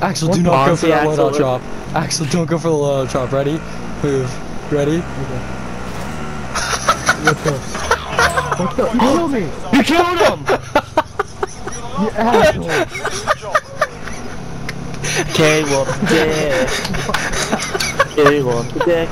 Axel, What do not go for that Axel, loadout drop. Axel, don't go for the loadout drop. Ready? Move. Ready? What the? What the? You killed me! You killed him! You asshole! K whoop dick. K whoop dick.